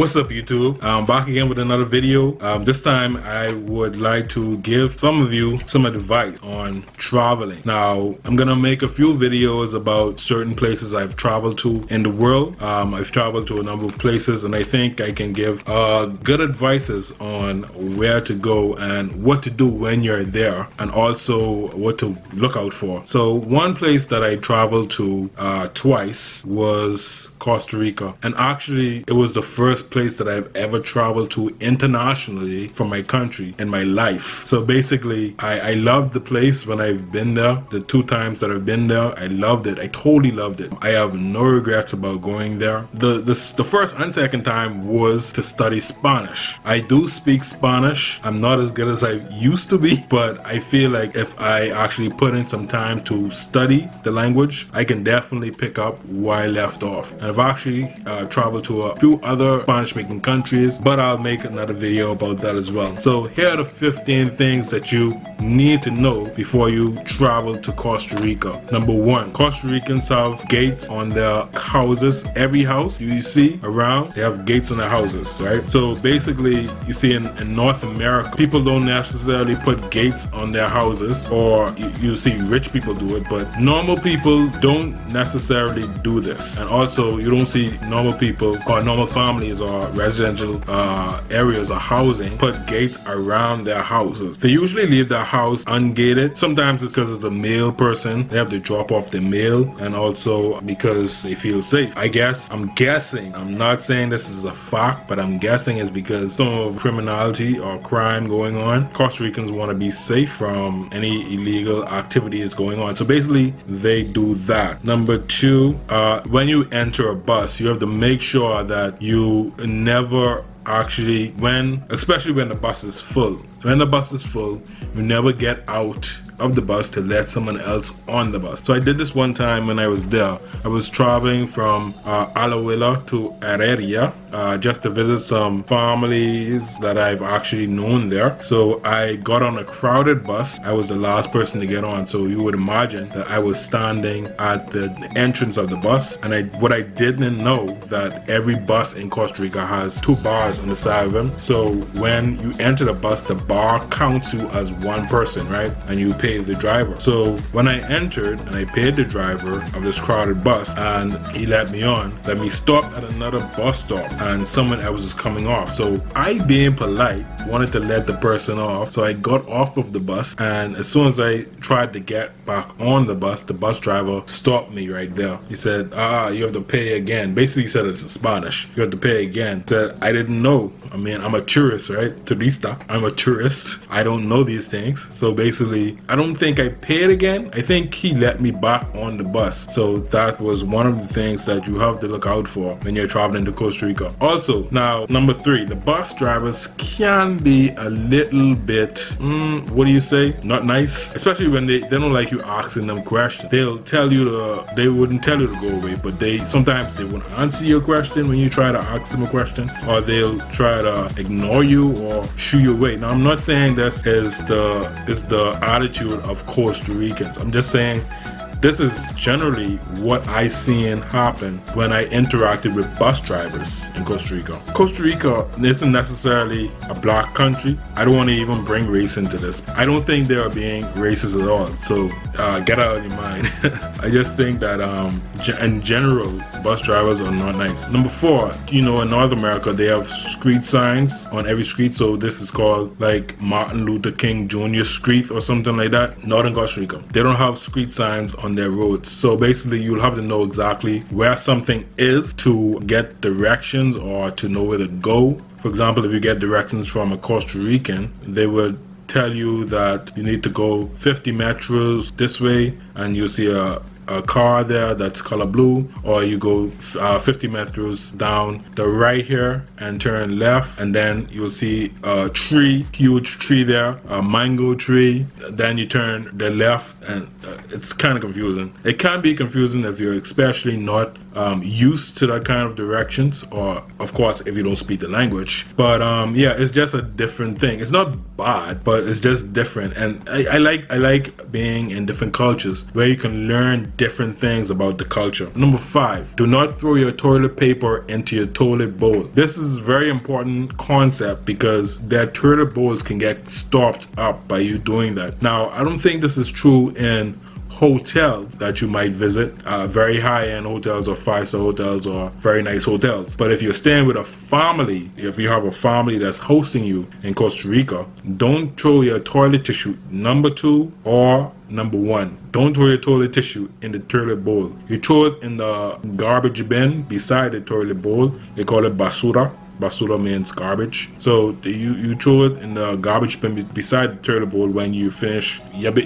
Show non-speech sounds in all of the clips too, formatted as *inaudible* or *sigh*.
What's up YouTube? I'm back again with another video. Um, this time I would like to give some of you some advice on traveling. Now I'm gonna make a few videos about certain places I've traveled to in the world. Um, I've traveled to a number of places and I think I can give uh, good advices on where to go and what to do when you're there and also what to look out for. So one place that I traveled to uh, twice was Costa Rica and actually it was the first place that I've ever traveled to internationally from my country in my life. So basically, I, I loved the place when I've been there. The two times that I've been there, I loved it. I totally loved it. I have no regrets about going there. The, the, the first and second time was to study Spanish. I do speak Spanish. I'm not as good as I used to be, but I feel like if I actually put in some time to study the language, I can definitely pick up where I left off. And I've actually uh, traveled to a few other Spanish speaking countries, but I'll make another video about that as well. So here are the 15 things that you need to know before you travel to Costa Rica. Number one, Costa Ricans have gates on their houses. Every house you see around, they have gates on their houses, right? So basically, you see in, in North America, people don't necessarily put gates on their houses, or you, you see rich people do it, but normal people don't necessarily do this. And also, you don't see normal people or normal families or residential uh, areas or housing put gates around their houses. They usually leave their house ungated. Sometimes it's because of the mail person. They have to drop off the mail and also because they feel safe. I guess, I'm guessing, I'm not saying this is a fact, but I'm guessing it's because some of criminality or crime going on. Costa Ricans want to be safe from any illegal activities going on. So basically, they do that. Number two, uh, when you enter a bus, you have to make sure that you never actually when especially when the bus is full. When the bus is full you never get out of the bus to let someone else on the bus. So i did this one time when i was there. I was traveling from uh, alajuela to heredia uh, just to visit some families that i've actually known there. So i got on a crowded bus. I was the last person to get on. So you would imagine that i was standing at the entrance of the bus. And i what i didn't know that every bus in costa rica has two bars on the side of them. So when you enter the bus the bar counts you as one person right? And you pay the driver. So when i entered and i paid the driver of this crowded bus and he let me on let me stop at another bus stop and someone else was coming off. So i being polite wanted to let the person off. So i got off of the bus and as soon as i tried to get back on the bus the bus driver stopped me right there. He said ah you have to pay again. Basically he said it's in spanish. You have to pay again. Said i didn't know. I mean i'm a tourist right? Turista. I'm a tourist. I don't know these things. So basically i don't think i paid again. I think he let me back on the bus. So that was one of the things that you have to look out for when you're traveling to costa rica. Also now number three the bus drivers can be a little bit mm, what do you say? Not nice especially when they, they don't like you asking them questions. They'll tell you to they wouldn't tell you to go away but they sometimes they won't answer your question when you try to ask them a question or they'll try to ignore you or shoo you away. Now i'm not saying this is the is the attitude of costa ricans i'm just saying this is generally what I seen happen when I interacted with bus drivers in Costa Rica. Costa Rica isn't necessarily a black country. I don't want to even bring race into this. I don't think they are being racist at all. So uh, get out of your mind. *laughs* I just think that um, in general, bus drivers are not nice. Number four, you know, in North America, they have street signs on every street. So this is called like Martin Luther King Jr. Street or something like that. Not in Costa Rica. They don't have street signs on their roads. So basically, you'll have to know exactly where something is to get directions or to know where to go. For example, if you get directions from a Costa Rican, they would tell you that you need to go 50 meters this way and you'll see a a car there that's color blue or you go uh, 50 meters down the right here and turn left and then you'll see a tree huge tree there a mango tree. Then you turn the left and uh, it's kind of confusing. It can be confusing if you're especially not um, used to that kind of directions or of course if you don't speak the language. But um, yeah it's just a different thing. It's not bad but it's just different. And I, I like I like being in different cultures where you can learn different things about the culture. Number five, do not throw your toilet paper into your toilet bowl. This is a very important concept because their toilet bowls can get stopped up by you doing that. Now, I don't think this is true in hotels that you might visit, uh, very high-end hotels or five-star hotels or very nice hotels. But if you're staying with a family, if you have a family that's hosting you in Costa Rica, don't throw your toilet tissue number two or number one. Don't throw your toilet tissue in the toilet bowl. You throw it in the garbage bin beside the toilet bowl. They call it basura basura means garbage. So you, you throw it in the garbage bin beside the toilet bowl when you finish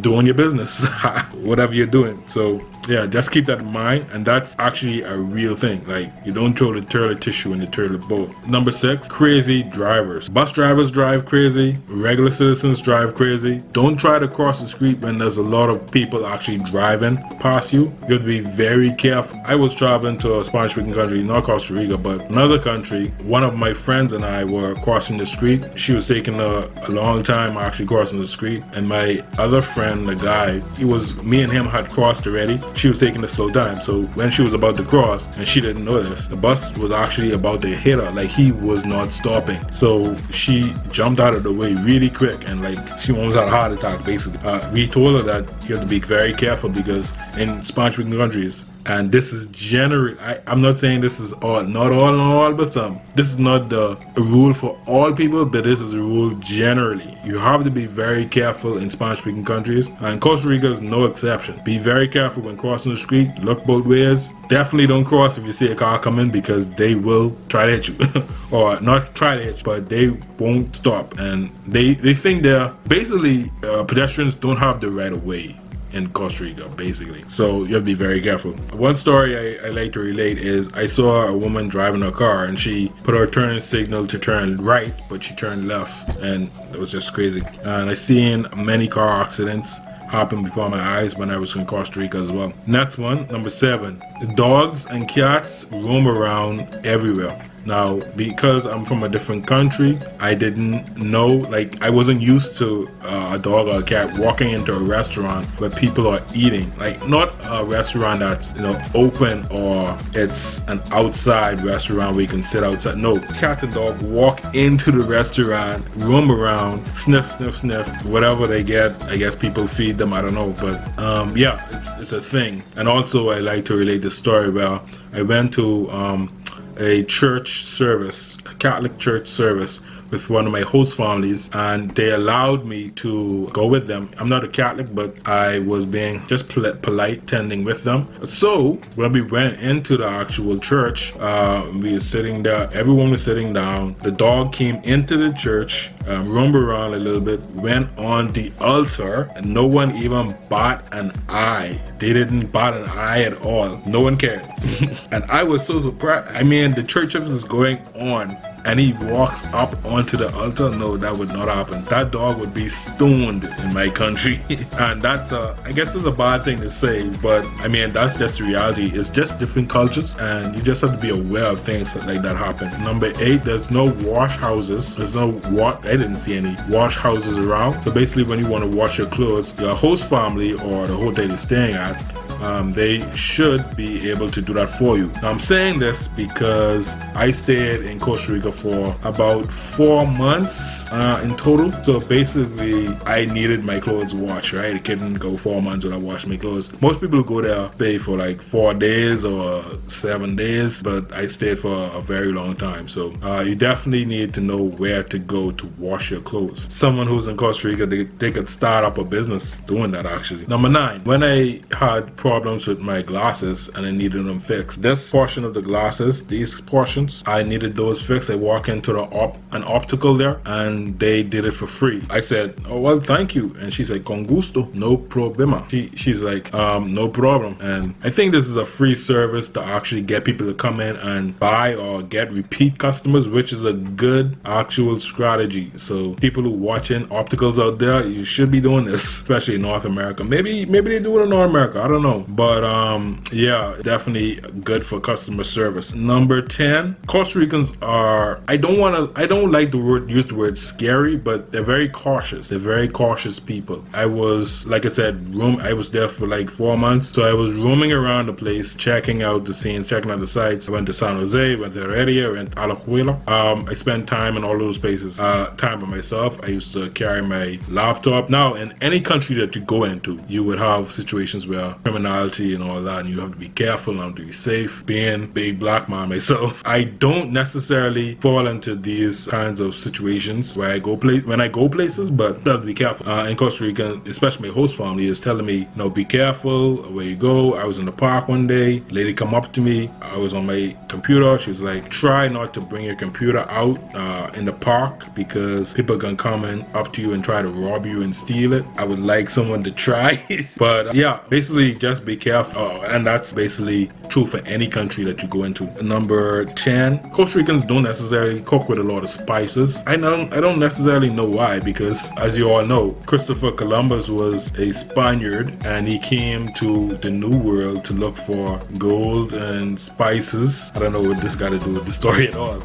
doing your business, *laughs* whatever you're doing. So yeah, just keep that in mind. And that's actually a real thing. Like you don't throw the toilet tissue in the toilet bowl. Number six, crazy drivers. Bus drivers drive crazy. Regular citizens drive crazy. Don't try to cross the street when there's a lot of people actually driving past you. You have to be very careful. I was traveling to a Spanish speaking country, not Costa Rica, but another country. One of my friends and I were crossing the street. She was taking a, a long time actually crossing the street. And my other friend, the guy, he was, me and him had crossed already she was taking a slow time. So when she was about to cross and she didn't notice, the bus was actually about to hit her. Like he was not stopping. So she jumped out of the way really quick and like she almost had a heart attack basically. Uh, we told her that you have to be very careful because in Spanish speaking countries, and this is generally I, am not saying this is all not all all but some. This is not the rule for all people but this is a rule generally. You have to be very careful in spanish speaking countries. And costa rica is no exception. Be very careful when crossing the street. Look both ways. Definitely don't cross if you see a car coming because they will try to hit you. *laughs* Or not try to hit but they won't stop. And they they think they're basically uh, pedestrians don't have the right of way in Costa Rica, basically. So you have to be very careful. One story I, I, like to relate is I saw a woman driving a car and she put her turning signal to turn right, but she turned left, and it was just crazy. And I seen many car accidents happen before my eyes when I was in Costa Rica as well. Next one, number seven. Dogs and cats roam around everywhere. Now, because I'm from a different country, I didn't know, like, I wasn't used to uh, a dog or a cat walking into a restaurant where people are eating. Like, not a restaurant that's, you know, open or it's an outside restaurant where you can sit outside. No, cat and dog walk into the restaurant, roam around, sniff, sniff, sniff, whatever they get. I guess people feed them, I don't know. But um, yeah, it's, it's a thing. And also, I like to relate the story where I went to um, a church service, a Catholic church service with one of my host families and they allowed me to go with them. I'm not a Catholic, but I was being just pol polite, tending with them. So when we went into the actual church, uh, we were sitting there, everyone was sitting down. The dog came into the church, um, roamed around a little bit, went on the altar, and no one even bat an eye. They didn't bat an eye at all. No one cared. *laughs* and I was so surprised. I mean, the church service is going on and he walks up onto the altar, no, that would not happen. That dog would be stoned in my country. *laughs* and that's, uh, I guess, it's a bad thing to say, but I mean, that's just reality. It's just different cultures, and you just have to be aware of things that, like that happen. Number eight, there's no wash houses. There's no wash, I didn't see any wash houses around. So basically, when you want to wash your clothes, your host family or the hotel you're staying at um, they should be able to do that for you. Now, I'm saying this because I stayed in Costa Rica for about four months uh, in total. So basically, I needed my clothes washed, right? I couldn't go four months without washing my clothes. Most people go there stay for like four days or seven days, but I stayed for a very long time. So uh, you definitely need to know where to go to wash your clothes. Someone who's in Costa Rica, they, they could start up a business doing that actually. Number nine, when I had problems with my glasses and I needed them fixed, this portion of the glasses, these portions, I needed those fixed. I walk into the op an optical there and and they did it for free. I said, oh, well, thank you. And she said, con gusto, no problema. She, she's like, um, no problem. And I think this is a free service to actually get people to come in and buy or get repeat customers, which is a good actual strategy. So people who watching opticals out there, you should be doing this, *laughs* especially in North America. Maybe, maybe they do it in North America. I don't know. But um, yeah, definitely good for customer service. Number 10, Costa Ricans are, I don't want to, I don't like the word, use the word scary, but they're very cautious. They're very cautious people. I was, like I said, room. I was there for like four months, so I was roaming around the place, checking out the scenes, checking out the sites. I went to San Jose, went to Heredia, went to Alajuela. Um, I spent time in all those places. Uh, time by myself. I used to carry my laptop. Now, in any country that you go into, you would have situations where criminality and all that, and you have to be careful and to be safe. Being big black man myself, *laughs* I don't necessarily fall into these kinds of situations where I go place when I go places, but have to be careful. Uh, in Costa Rica, especially my host family is telling me, you know, be careful where you go. I was in the park one day, lady come up to me. I was on my computer. She was like, try not to bring your computer out uh, in the park because people can come in up to you and try to rob you and steal it. I would like someone to try, *laughs* but uh, yeah, basically just be careful. Uh, and that's basically true for any country that you go into. Number 10, Costa Ricans don't necessarily cook with a lot of spices. I don't, I don't necessarily know why because as you all know, Christopher Columbus was a Spaniard and he came to the New World to look for gold and spices. I don't know what this got to do with the story at all.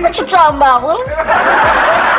What you talking about?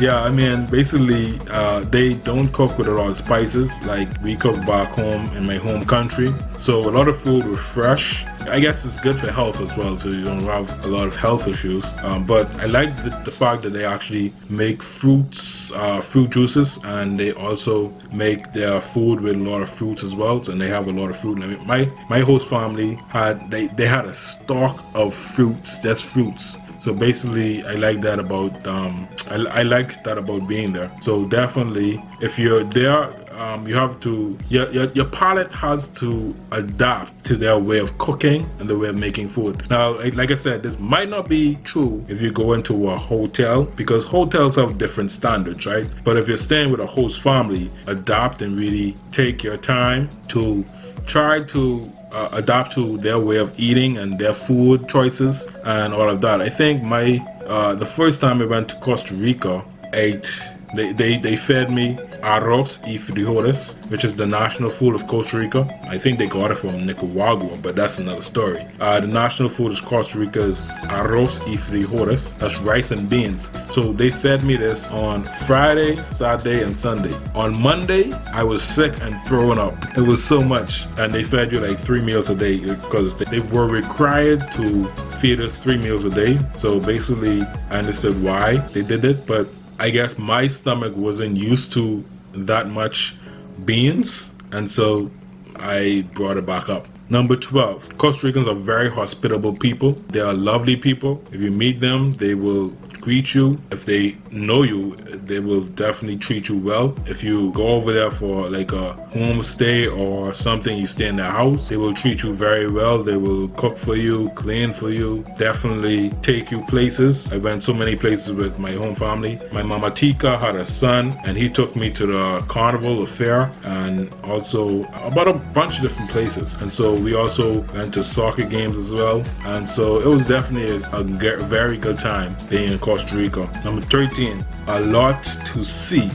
Yeah, I mean, basically, uh, they don't cook with a lot of spices like we cook back home in my home country. So a lot of food was fresh. I guess it's good for health as well, so you don't have a lot of health issues. Um, but I like the, the, fact that they actually make fruits, uh, fruit juices, and they also make their food with a lot of fruits as well. And they have a lot of fruit. I mean, my my host family had they they had a stock of fruits. That's fruits so basically, I like that about um, I, I like that about being there. So definitely, if you're there, um, you have to your, your your palate has to adapt to their way of cooking and the way of making food. Now, like I said, this might not be true if you go into a hotel because hotels have different standards, right? But if you're staying with a host family, adapt and really take your time to try to uh, adapt to their way of eating and their food choices and all of that. I think my uh, the first time I went to Costa Rica, ate they, they, they fed me arroz y frijoles, which is the national food of Costa Rica. I think they got it from Nicaragua, but that's another story. Uh, the national food of Costa Rica is arroz y frijoles. That's rice and beans. So they fed me this on Friday, Saturday, and Sunday. On Monday, I was sick and throwing up. It was so much. And they fed you like three meals a day because they were required to feed us three meals a day. So basically, I understood why they did it, but I guess my stomach wasn't used to that much beans, and so I brought it back up. Number 12, Costa Ricans are very hospitable people. They are lovely people. If you meet them, they will greet you. If they know you, they will definitely treat you well. If you go over there for like a homestay or something, you stay in their house, they will treat you very well. They will cook for you, clean for you, definitely take you places. I went so many places with my home family. My mama Tika had a son and he took me to the carnival, the fair, and also about a bunch of different places. And so we also went to soccer games as well. And so it was definitely a, a very good time being in Costa Rica. Number 13, a lot to see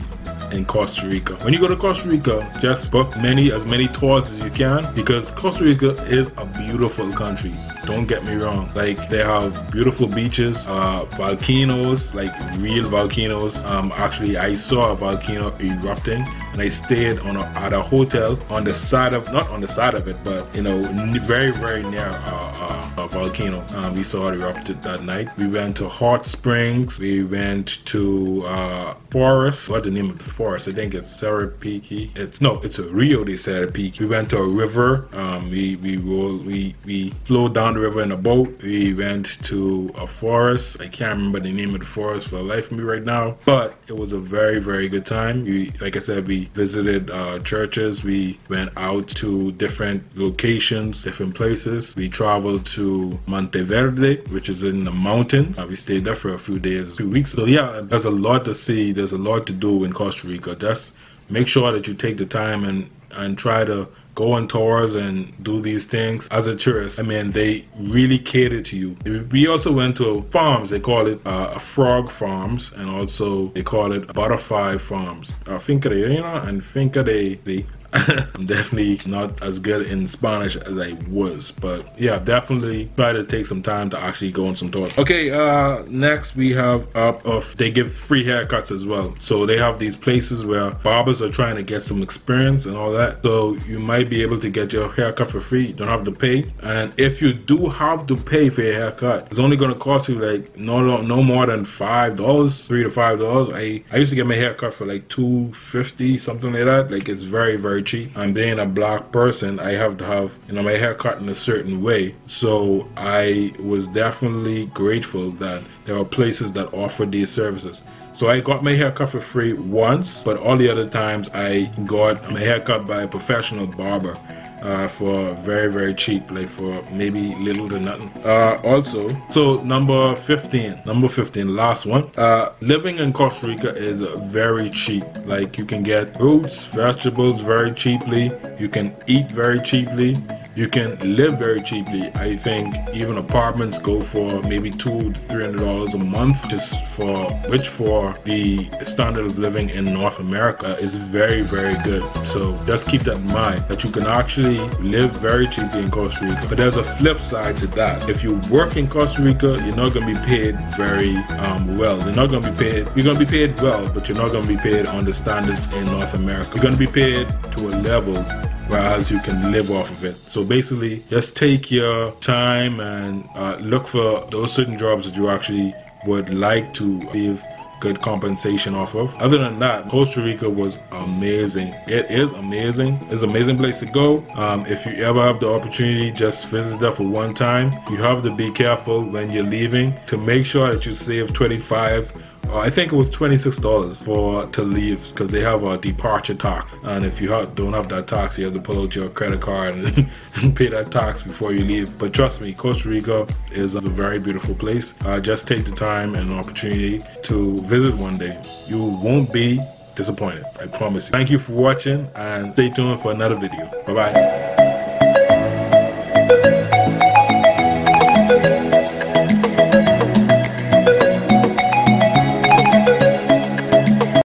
in Costa Rica. When you go to Costa Rica, just book many as many tours as you can because Costa Rica is a beautiful country. Don't get me wrong. Like they have beautiful beaches, uh, volcanoes, like real volcanoes. Um, actually, I saw a volcano erupting, and I stayed on a, at a hotel on the side of not on the side of it, but you know, very very near uh, uh, a volcano. Um, we saw it erupted that night. We went to hot springs. We went to uh, forest. What the name of the forest? I think it's Sarapiqui. It's no, it's a Rio de Sarapiqui. We went to a river. Um, we we. We we flowed down the river in a boat. We went to a forest. I can't remember the name of the forest for the life of me right now, but it was a very, very good time. We, like I said, we visited uh, churches. We went out to different locations, different places. We traveled to Monteverde, which is in the mountains. Uh, we stayed there for a few days, two weeks. So yeah, there's a lot to see. There's a lot to do in Costa Rica. Just make sure that you take the time and and try to go on tours and do these things as a tourist, I mean, they really cater to you. We also went to farms. They call it uh, frog farms, and also they call it butterfly farms. Uh, Finca de Arena and Finca de the *laughs* I'm definitely not as good in Spanish as I was, but yeah, definitely try to take some time to actually go on some tours. Okay, uh, next we have up of they give free haircuts as well. So they have these places where barbers are trying to get some experience and all that. So you might be able to get your haircut for free. You don't have to pay. And if you do have to pay for your haircut, it's only gonna cost you like no no more than five dollars, three to five dollars. I I used to get my haircut for like two fifty, something like that. Like it's very very cheap. And being a black person, I have to have, you know, my hair cut in a certain way. So I was definitely grateful that there are places that offer these services. So I got my haircut for free once, but all the other times I got my haircut by a professional barber uh, for very very cheap like for maybe little to nothing. Uh, also so number 15 number 15 last one. Uh, living in Costa Rica is very cheap. Like you can get fruits vegetables very cheaply. You can eat very cheaply you can live very cheaply I think even apartments go for maybe two to three hundred dollars a month just for which for the standard of living in North America is very very good so just keep that in mind that you can actually live very cheaply in Costa Rica. But there's a flip side to that. If you work in Costa Rica, you're not going to be paid very um, well. You're not going to be paid, you're going to be paid well, but you're not going to be paid on the standards in North America. You're going to be paid to a level whereas you can live off of it. So basically, just take your time and uh, look for those certain jobs that you actually would like to live good compensation off of. Other than that, Costa Rica was amazing. It is amazing. It's an amazing place to go. Um, if you ever have the opportunity, just visit there for one time. You have to be careful when you're leaving to make sure that you save 25 uh, I think it was $26 for to leave because they have a departure tax. And if you have, don't have that tax, you have to pull out your credit card and, *laughs* and, pay that tax before you leave. But trust me, Costa Rica is a very beautiful place. Uh, just take the time and opportunity to visit one day. You won't be disappointed. I promise you. Thank you for watching and stay tuned for another video. Bye bye.